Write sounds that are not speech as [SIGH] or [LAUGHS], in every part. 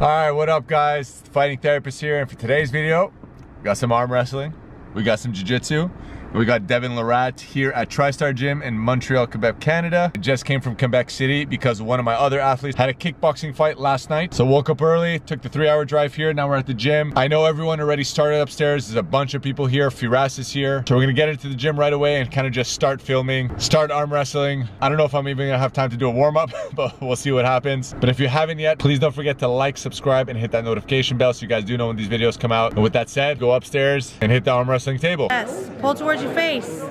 All right, what up guys? Fighting Therapist here, and for today's video, we got some arm wrestling, we got some jiu-jitsu, we got Devon Larratt here at TriStar Gym in Montreal, Quebec, Canada. I just came from Quebec City because one of my other athletes had a kickboxing fight last night. So woke up early, took the three hour drive here. Now we're at the gym. I know everyone already started upstairs. There's a bunch of people here. Firas is here. So we're gonna get into the gym right away and kind of just start filming, start arm wrestling. I don't know if I'm even gonna have time to do a warm up, [LAUGHS] but we'll see what happens. But if you haven't yet, please don't forget to like, subscribe, and hit that notification bell so you guys do know when these videos come out. And with that said, go upstairs and hit the arm wrestling table. Yes, pull towards your face.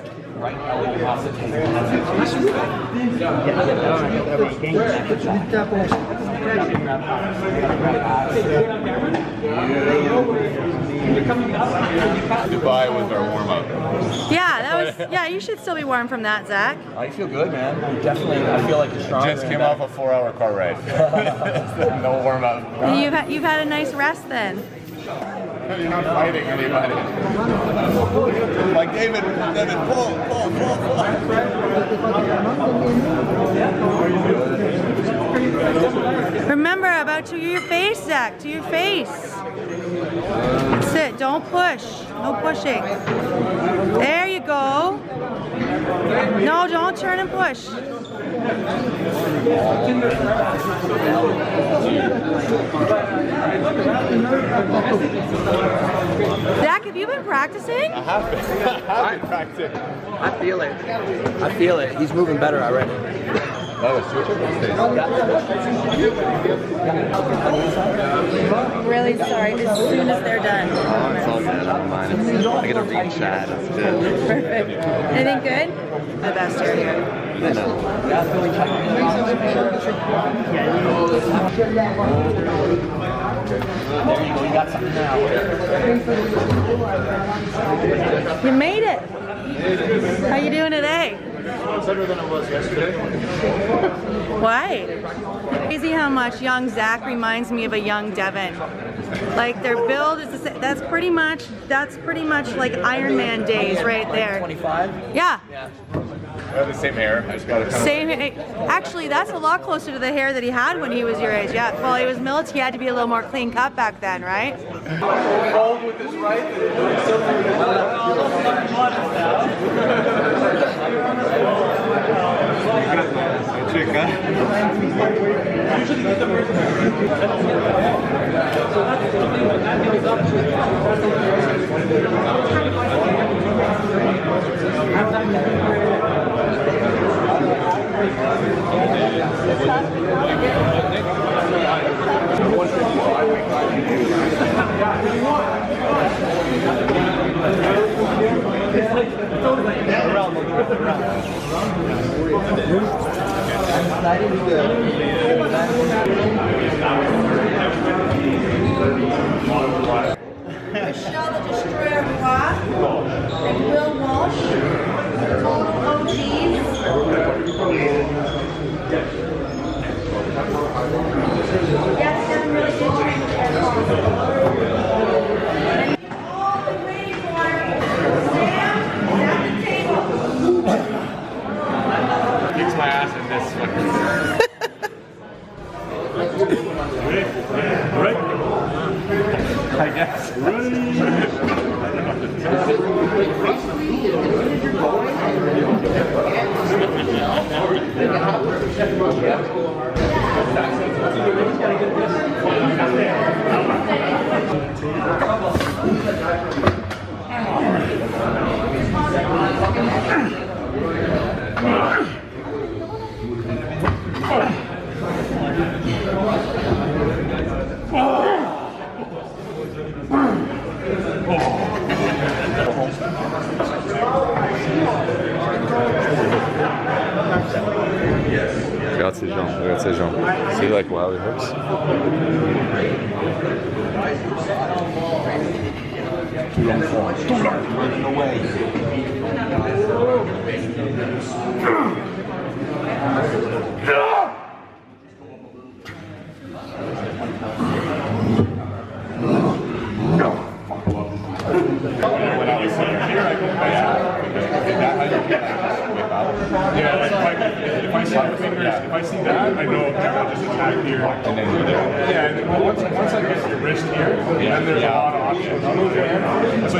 Dubai was our warm up. Yeah, that was, yeah, you should still be warm from that, Zach. I feel good, man. I'm definitely, I feel like you're stronger. Just came off a four hour car ride. [LAUGHS] [LAUGHS] no warm up. You've, ha you've had a nice rest then. You're not fighting anybody. Like David, David, pull, pull, pull, pull. Remember about to your face, Zach, to your face. Sit, don't push, no pushing. There you go. No, don't turn and push. Zach, have you been practicing? I have been, [LAUGHS] I have been practicing. I feel it. I feel it. He's moving better already. That was switch Really sorry, as soon as they're done. Oh, it's all good. I don't mind. It's, I get a read chat. It's good. Perfect. Anything good? The best area. I know. There you go. You got something now. You made it. How you doing today? Better than it was yesterday. Why? Crazy how much young Zach reminds me of a young Devon. Like their build is the same. That's pretty much that's pretty much like Iron Man days right there. 25. Yeah. Yeah. I have the same hair. I just got to kind Same. Actually, that's a lot closer to the hair that he had when he was your age. Yeah. Well, he was military. He had to be a little more clean cut back then, right? Rolled with his right. Michelle the Destroyer Rock and Will Walsh. Total OGs. Yes, Devon really did train with that song. All the way for Sam at the table. kicks my ass in this fucking. I like wow, it hurts. When I was here, I go back. Is that how you get that without? Yeah, like if I, if I see the fingers, if I see that, I know okay, I'll just attack here. And then do that. Yeah, and then once, once I get your wrist here, then there's yeah. a lot of options. on those hands. So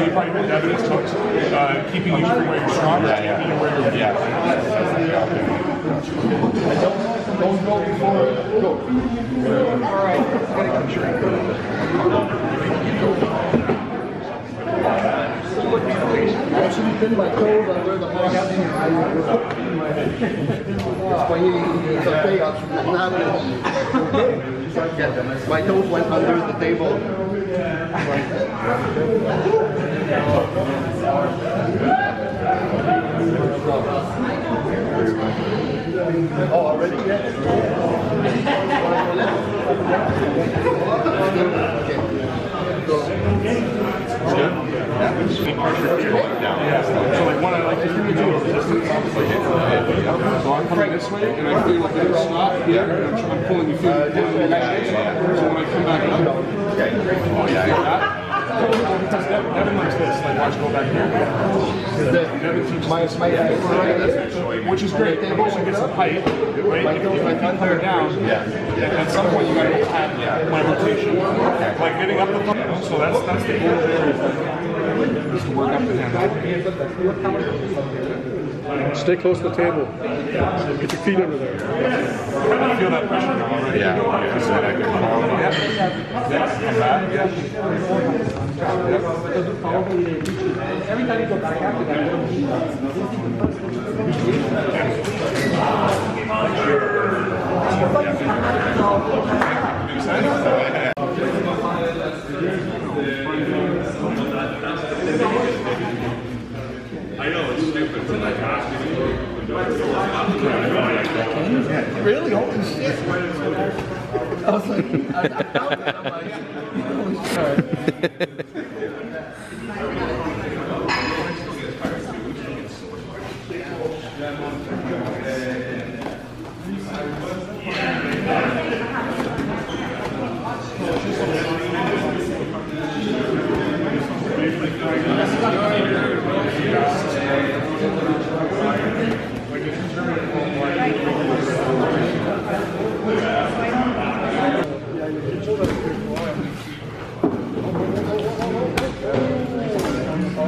you probably heard evidence hooks, uh, keeping you from where you're stronger, Yeah, yeah. keeping you where you're weak. Yeah. Don't go before. Go. All right. I actually pin my toes under the box. When you, it's okay, I'll not yeah, My toes went under the table. Oh, already? Yeah. So like one, I like just give me two resistance. So I'm coming this way, and I feel like I stop here, and I'm, I'm pulling you pulling you back. So when I come back up, oh yeah, that. Because Devon, likes this, like watch go back here. My, which is great. It also gets the height, right? If, I keep coming down, yeah. at some point you gotta attack my rotation. Like getting up the. So that's that's the goal. Is to work up the hand. Stay close to the table. Get your feet under there. I feel that pressure already. Yeah. Yeah. So I can call. Come back. Yeah. really? Holy shit. I was like, I, I felt it. I'm like, holy shit.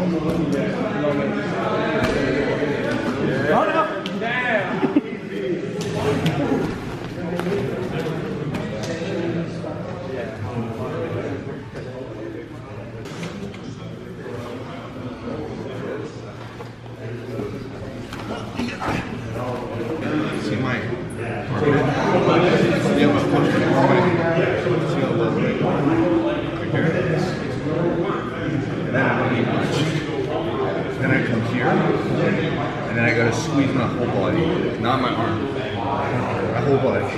See my. Yeah, but push it. See a little bit. Right here. And then I don't need much. Then I come here, and then I gotta squeeze my whole body, not my arm, my whole body.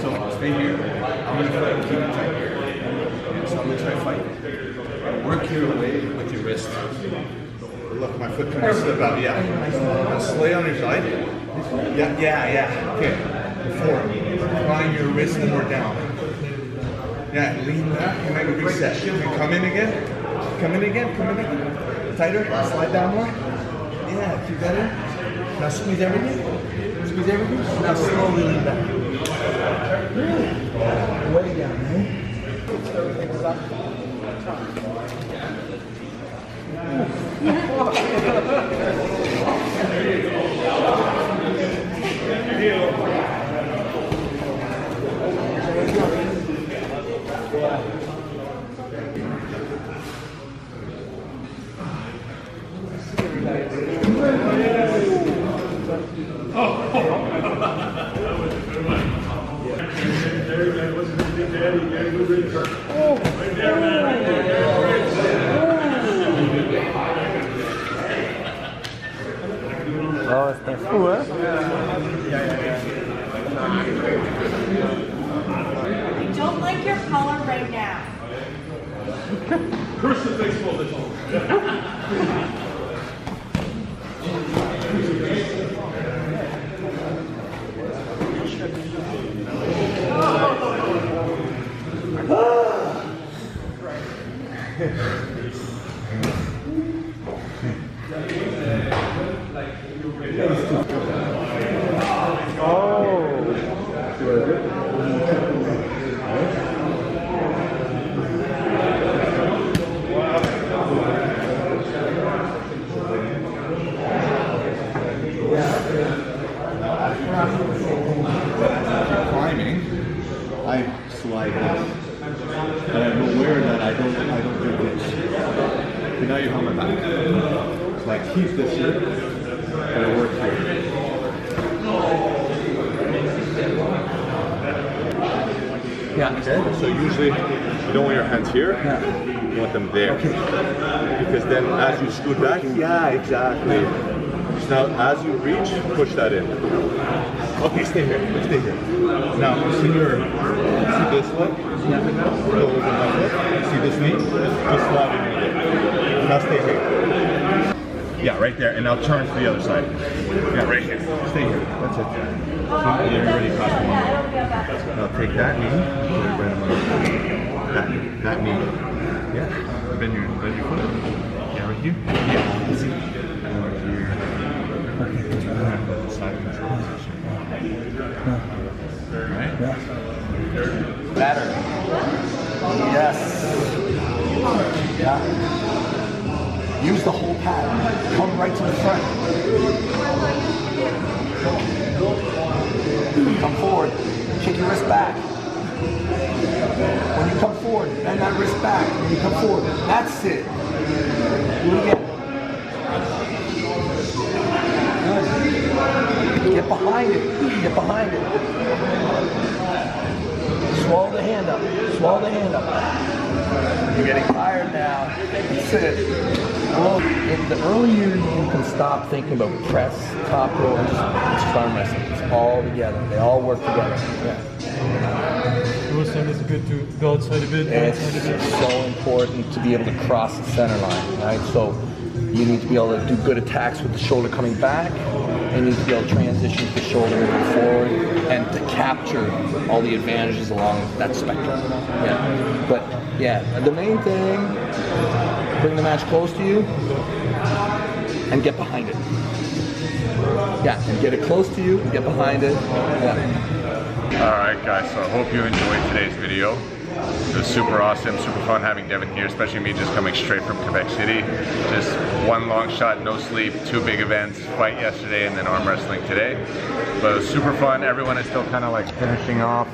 So stay here. I'm gonna try to keep it tight here. So I'm gonna try to fight. Work your way with your wrist. Look, my foot kind of slip out. Yeah. Now Slay on your side. Yeah, yeah, yeah. Okay. Before. Line your wrist more down. Yeah, lean back and then reset. Okay, come in again. Come in again. Come in again. Tighter. Slide down more. Yeah, keep better. Now squeeze everything. Squeeze everything. Now slowly lean back. Really? Way down, [LAUGHS] Oh, está full, eh? I don't like your color right now. [LAUGHS] [LAUGHS] Yeah. Okay. So usually you don't want your hands here. Yeah. You want them there. Okay. Because then as you scoot back, yeah, exactly. Now as you reach, push that in. Okay, stay here. Stay here. Now see your see this foot? Go over my. See this knee? Just slide in there. Now stay here. Yeah, right there. And now turn to the other side. Yeah, right here. Stay here. That's it. So you're ready the one. Now take that knee, put it right on that, that knee. Yeah. Bend your, bend your foot. Yeah, right here. Yeah. See? And right here. And the side control position. Right? Better. Yes. Yeah. Use the whole pad. Come right to the front. Come forward. Kick your wrist back. When you come forward, bend that wrist back. When you come forward, that's it. Do it again. Good. Get behind it. Get behind it. Swallow the hand up. Swallow the hand up. You're getting tired now. That's it. Well, in the early years, you can stop thinking about press, top row, and just, just arm wrestling. It's all together. They all work together. Yeah. Most time it's good to go outside a bit, It's outside a bit. so important to be able to cross the center line, right? So you need to be able to do good attacks with the shoulder coming back, and you need to be able to transition with the shoulder moving forward, and to capture all the advantages along that spectrum. Yeah. But yeah, the main thing, bring the match close to you, and get behind it. Yeah, and get it close to you, get behind it. Yeah. Alright guys, so I hope you enjoyed today's video. It was super awesome, super fun having Devon here, especially me just coming straight from Quebec City. Just one long shot, no sleep, two big events, fight yesterday and then arm wrestling today. But it was super fun. Everyone is still kind of like finishing off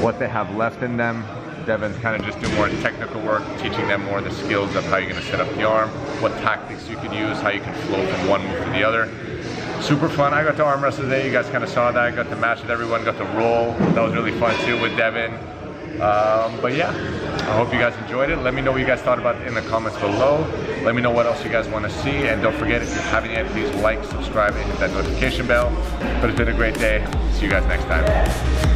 what they have left in them. Devon's kind of just doing more technical work, teaching them more the skills of how you're gonna set up the arm, what tactics you can use, how you can flow from one move to the other super fun. I got to arm wrestle today. You guys kind of saw that. I got to match with everyone, got to roll. That was really fun too with Devon. Um, but yeah, I hope you guys enjoyed it. Let me know what you guys thought about it in the comments below. Let me know what else you guys want to see. And don't forget, if you haven't yet, please like, subscribe, and hit that notification bell. But it's been a great day. See you guys next time.